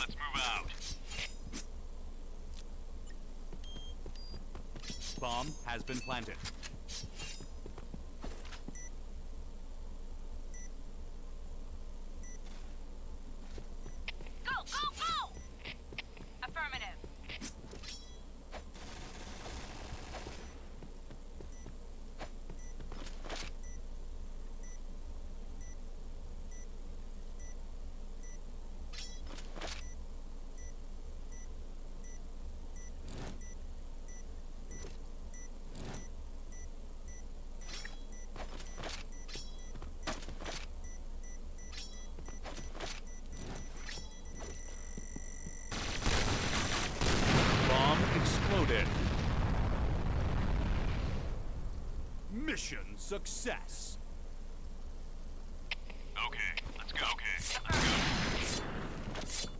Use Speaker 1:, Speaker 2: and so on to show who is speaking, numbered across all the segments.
Speaker 1: Let's move out.
Speaker 2: Bomb has been planted. Mission success.
Speaker 1: Okay, let's go. Okay, let's go.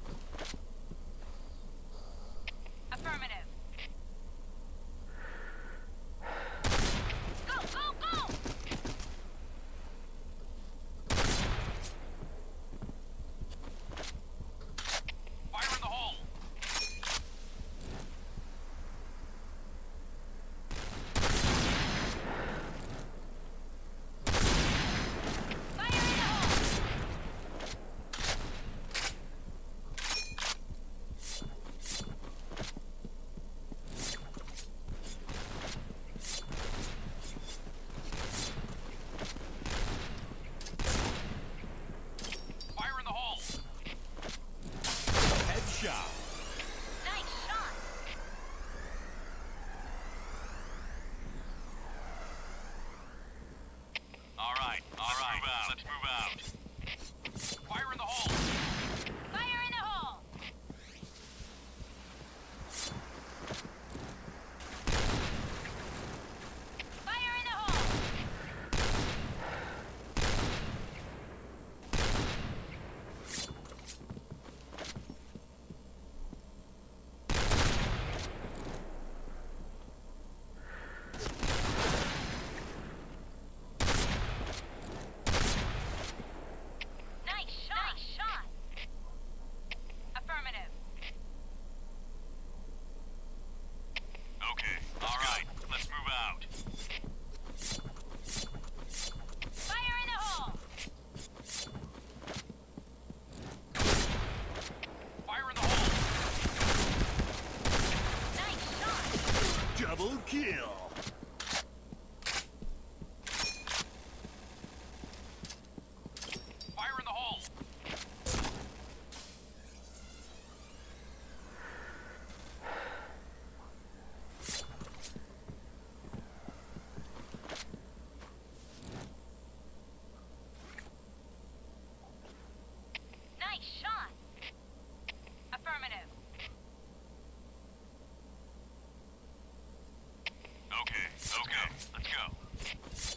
Speaker 1: Let's go.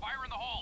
Speaker 1: Fire in the hole.